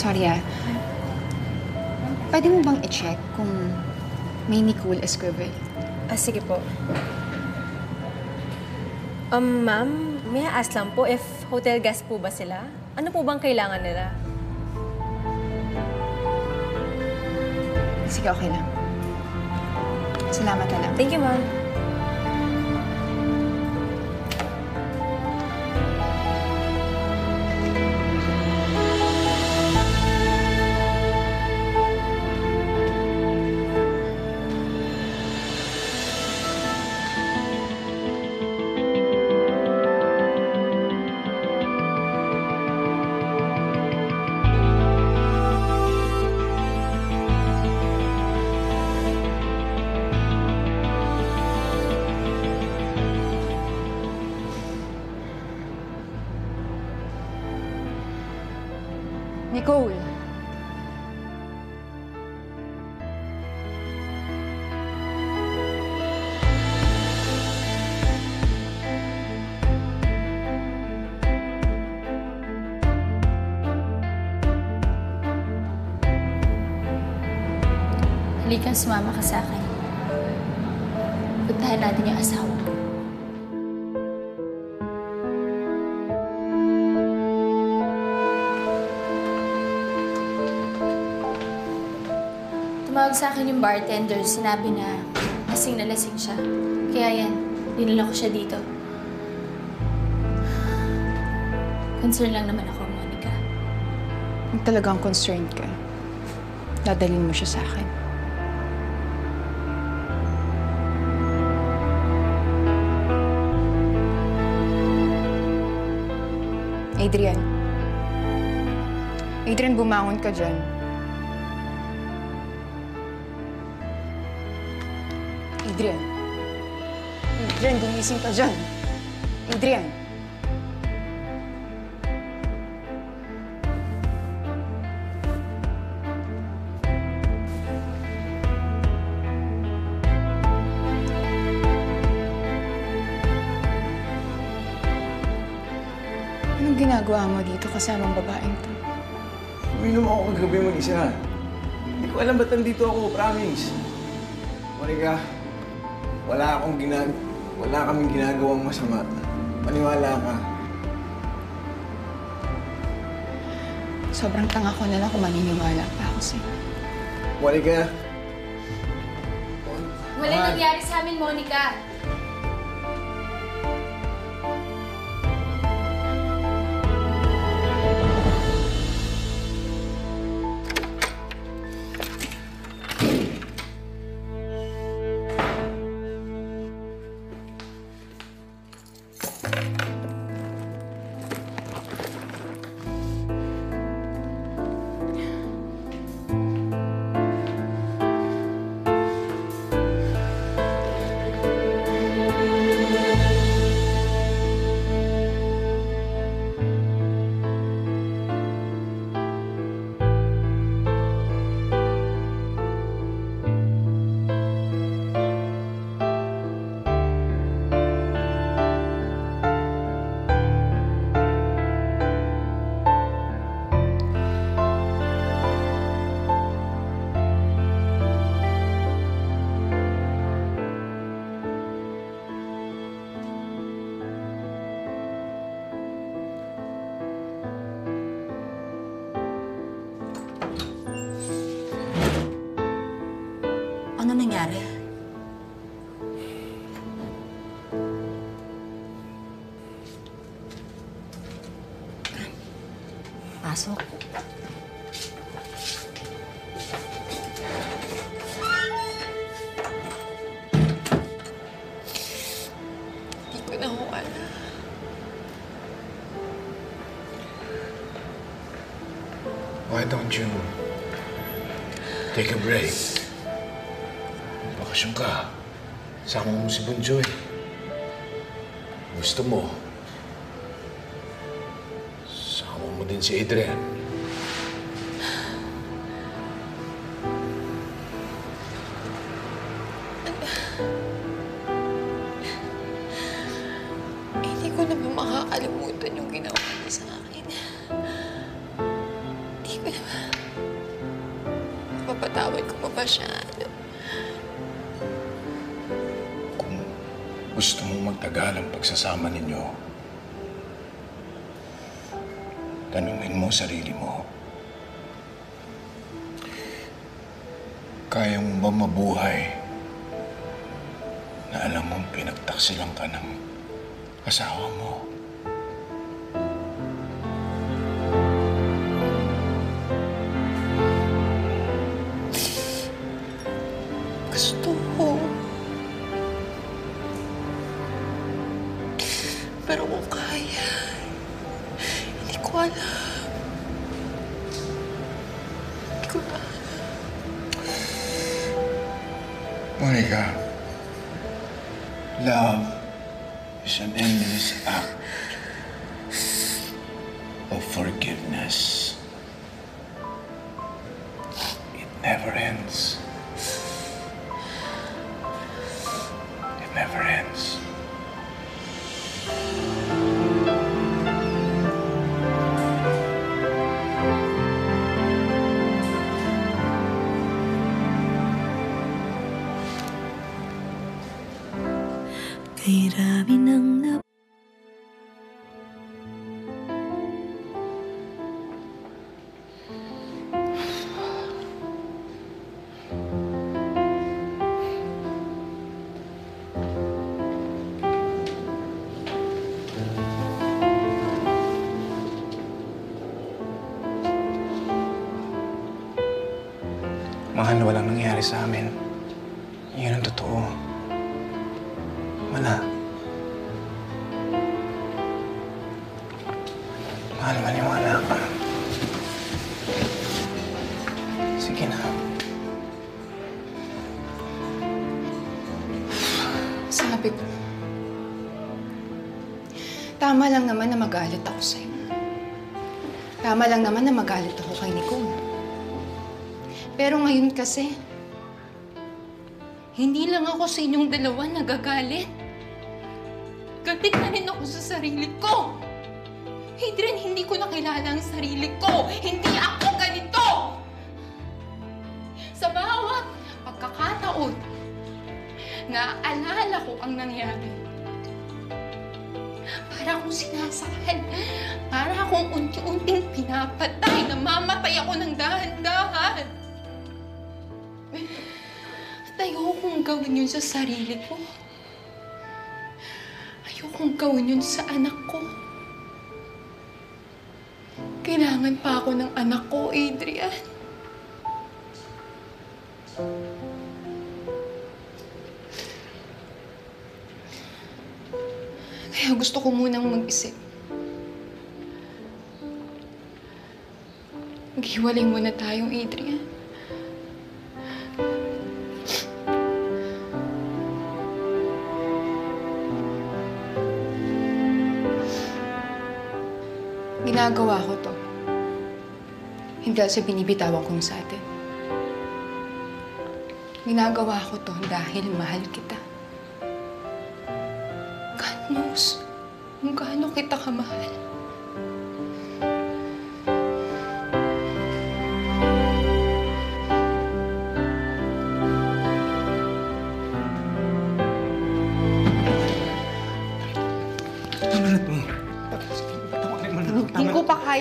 Sorry ah. Pwede mo bang i-check kung may Nicole Esquivel? Ah, sige po. Um, ma'am, may I ask lang po if hotel guest po ba sila? Ano po bang kailangan nila? Sige, okay lang. Salamat na lang. Thank you, ma'am. Nicole! Halika, sumama ka sa akin. Puntahan natin yung asawa Tumawag sa akin yung bartender. Sinabi na lasing na lasing siya. Kaya yan, dinala ko siya dito. Concern lang naman ako, Monica. Kung talagang concerned ka, dadalhin mo siya sa akin. Adrian. Adrian, bumangon ka dyan. Adrian. Adrian, gumising ka dyan. Adrian. Anong ginagawa mo dito kasamang babaeng to? Uminom ako kagabi mag-isa. Hindi ko alam ba't nandito ako, promise. Monica, wala akong ginag... Wala kaming ginagawang masama. Maniwala ka. Sobrang tanga ko na lang kung maniniwala pa ako sa'yo. Monica, Wala Mahal. nangyari sa amin, Monica. Pasok. Hindi ko na ho alam. Why don't you take a break? Bakasyon ka. Sama mo si Bunjoy. Gusto mo, sama mo din si Adrian. Hindi ko naman makakalimutan yung ginawa niya sa akin. Hindi ko naman... mapatawad ko pa ba siya? Kung gusto mong magtagal ang pagsasama ninyo, tanungin mo sarili mo. Kaya mo ba mabuhay na alam mong pinagtaksilan ka ng asawa mo? Monica, love is an endless act of forgiveness. It never ends. Kay rami ng nap... Mahal, walang nangyari sa amin. Yan ang totoo. Wala. Mahal, maniwala ka. Sige na. Sabi ko, tama lang naman na magalit ako sa'yo. Tama lang naman na magalit ako kay Nicole. Pero ngayon kasi, hindi lang ako sa inyong dalawa nagagalit. Galit na rin ako sa sarili ko. Adrian, hindi ko nakilala ang sarili ko. Hindi ako ganito! Sa bawat pagkakataon, naaalala ko ang nangyari. Para akong sinasakal. Para akong unti-unting pinapatay. Namamatay ako ng dahan-dahan. At ayokong gawin yun sa sarili ko. Ayokong gawin yun sa anak ko. Kailangan pa ako ng anak ko, Adrian. Kaya gusto ko munang mag-isip. Maghiwalay muna tayong Adrian. Ginagawa ko to. Hindi sa binibitawan kong sa atin. Ginagawa ko to dahil mahal kita. God knows kung gaano kita kamahal.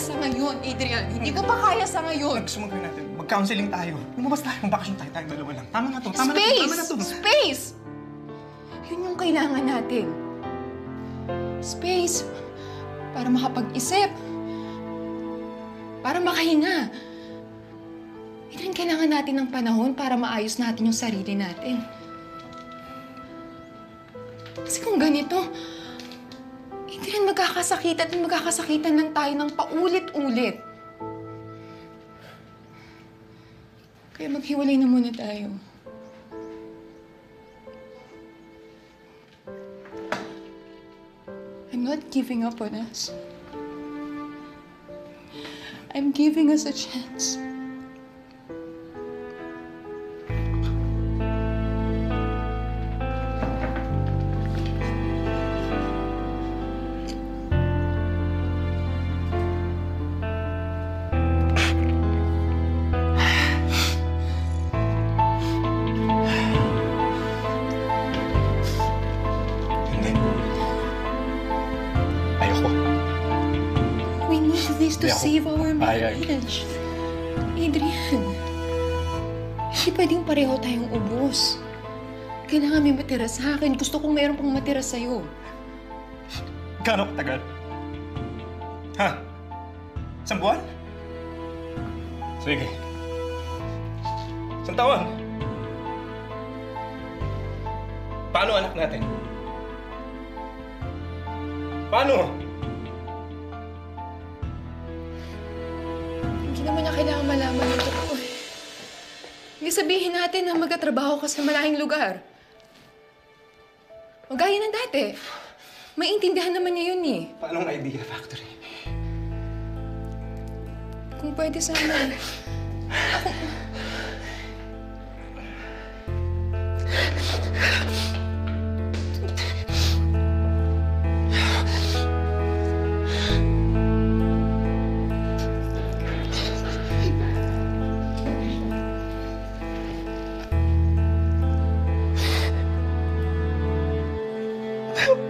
Sa ngayon, Adrian. Hindi ko pa kaya sa ngayon. Gusto mo gawin natin. Mag-counseling tayo. Lumabas tayo. Magbakasyon tayo. Tayong dalawa lang. Tama na to. Tama na to. Space! Tama na to. Space! Yun yung kailangan natin. Space. Para makapag-isip. Para makahinga. Adrian, kailangan natin ng panahon para maayos natin yung sarili natin. Kasi kung ganito, Adrian, magkakasakitan at magkakasakitan lang tayo ng paulit-ulit. Kaya maghiwalay na muna tayo. I'm not giving up on us. I'm giving us a chance. Papayag. Reg, Adrian, hindi pwedeng pareho tayong ubos. Kailangan may matira sa akin. Gusto kong mayroon pang matira sa'yo. Gano'ng katagal? Ha? Isang buwan? Sige. Isang taon? Paano anak natin? Paano? Hindi naman niya kailangan malaman yung totoo. eh. Hindi sabihin natin na magkatrabaho ka sa malaking lugar. O gaya ng dati. Maintindihan naman niya yun eh. Paano ang idea factory? Kung pwede sana. Ako... help.